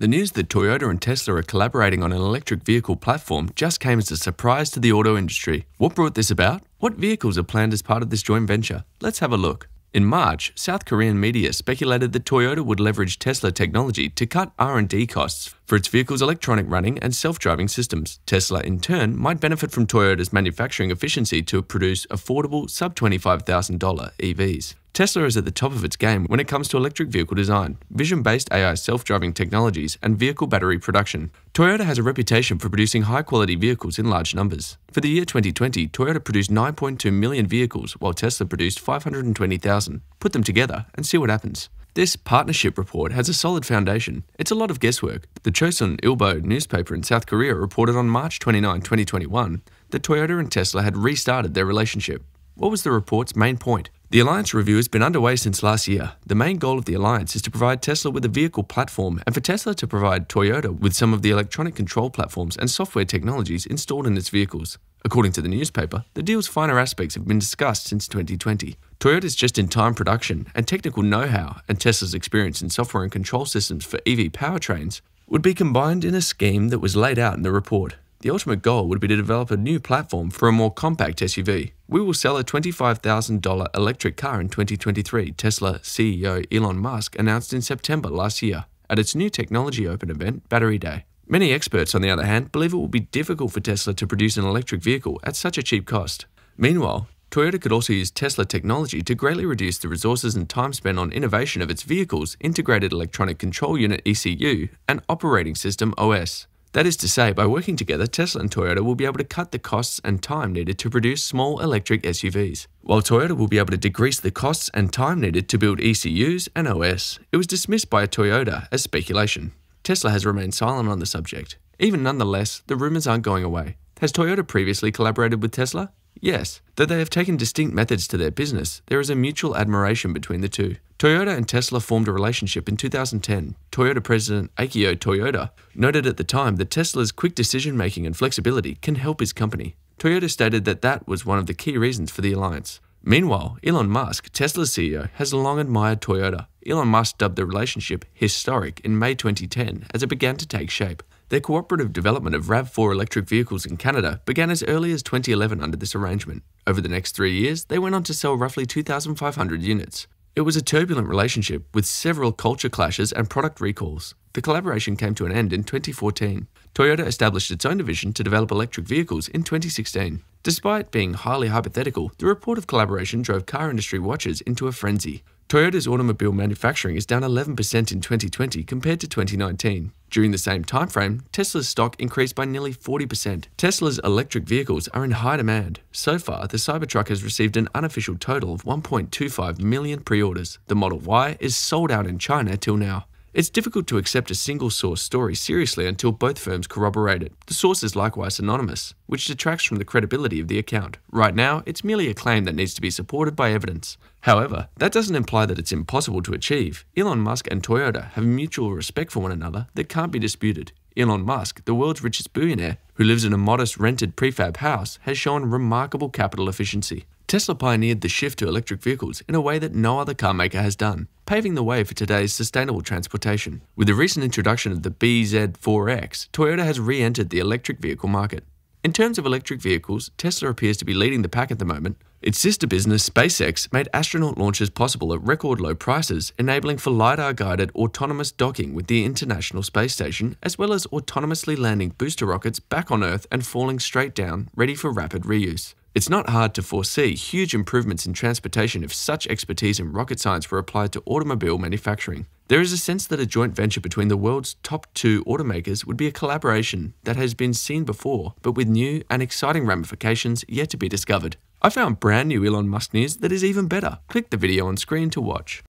The news that Toyota and Tesla are collaborating on an electric vehicle platform just came as a surprise to the auto industry. What brought this about? What vehicles are planned as part of this joint venture? Let's have a look. In March, South Korean media speculated that Toyota would leverage Tesla technology to cut R&D costs for its vehicles' electronic running and self-driving systems. Tesla in turn might benefit from Toyota's manufacturing efficiency to produce affordable sub-$25,000 EVs. Tesla is at the top of its game when it comes to electric vehicle design, vision based AI self driving technologies, and vehicle battery production. Toyota has a reputation for producing high quality vehicles in large numbers. For the year 2020, Toyota produced 9.2 million vehicles, while Tesla produced 520,000. Put them together and see what happens. This partnership report has a solid foundation. It's a lot of guesswork. The Chosun Ilbo newspaper in South Korea reported on March 29, 2021, that Toyota and Tesla had restarted their relationship. What was the report's main point? The Alliance review has been underway since last year. The main goal of the Alliance is to provide Tesla with a vehicle platform and for Tesla to provide Toyota with some of the electronic control platforms and software technologies installed in its vehicles. According to the newspaper, the deal's finer aspects have been discussed since 2020. Toyota's just in time production and technical know how, and Tesla's experience in software and control systems for EV powertrains, would be combined in a scheme that was laid out in the report. The ultimate goal would be to develop a new platform for a more compact SUV. We will sell a $25,000 electric car in 2023, Tesla CEO Elon Musk announced in September last year at its new technology open event, Battery Day. Many experts, on the other hand, believe it will be difficult for Tesla to produce an electric vehicle at such a cheap cost. Meanwhile, Toyota could also use Tesla technology to greatly reduce the resources and time spent on innovation of its vehicles' integrated electronic control unit ECU and operating system OS. That is to say, by working together, Tesla and Toyota will be able to cut the costs and time needed to produce small electric SUVs. While Toyota will be able to decrease the costs and time needed to build ECUs and OS, it was dismissed by Toyota as speculation. Tesla has remained silent on the subject. Even nonetheless, the rumours aren't going away. Has Toyota previously collaborated with Tesla? Yes, though they have taken distinct methods to their business, there is a mutual admiration between the two. Toyota and Tesla formed a relationship in 2010. Toyota President Akio Toyoda noted at the time that Tesla's quick decision making and flexibility can help his company. Toyota stated that that was one of the key reasons for the alliance. Meanwhile, Elon Musk, Tesla's CEO, has long admired Toyota. Elon Musk dubbed the relationship historic in May 2010 as it began to take shape. Their cooperative development of RAV4 electric vehicles in Canada began as early as 2011 under this arrangement. Over the next three years, they went on to sell roughly 2,500 units. It was a turbulent relationship with several culture clashes and product recalls. The collaboration came to an end in 2014. Toyota established its own division to develop electric vehicles in 2016. Despite being highly hypothetical, the report of collaboration drove car industry watchers into a frenzy. Toyota's automobile manufacturing is down 11% in 2020 compared to 2019. During the same timeframe, Tesla's stock increased by nearly 40%. Tesla's electric vehicles are in high demand. So far, the Cybertruck has received an unofficial total of 1.25 million pre-orders. The Model Y is sold out in China till now. It's difficult to accept a single source story seriously until both firms corroborate it. The source is likewise anonymous, which detracts from the credibility of the account. Right now, it's merely a claim that needs to be supported by evidence. However, that doesn't imply that it's impossible to achieve. Elon Musk and Toyota have mutual respect for one another that can't be disputed. Elon Musk, the world's richest billionaire, who lives in a modest rented prefab house, has shown remarkable capital efficiency. Tesla pioneered the shift to electric vehicles in a way that no other car maker has done, paving the way for today's sustainable transportation. With the recent introduction of the BZ4X, Toyota has re entered the electric vehicle market. In terms of electric vehicles, Tesla appears to be leading the pack at the moment. Its sister business, SpaceX, made astronaut launches possible at record low prices, enabling for LiDAR guided autonomous docking with the International Space Station, as well as autonomously landing booster rockets back on Earth and falling straight down, ready for rapid reuse. It's not hard to foresee huge improvements in transportation if such expertise in rocket science were applied to automobile manufacturing. There is a sense that a joint venture between the world's top two automakers would be a collaboration that has been seen before, but with new and exciting ramifications yet to be discovered. I found brand new Elon Musk news that is even better. Click the video on screen to watch.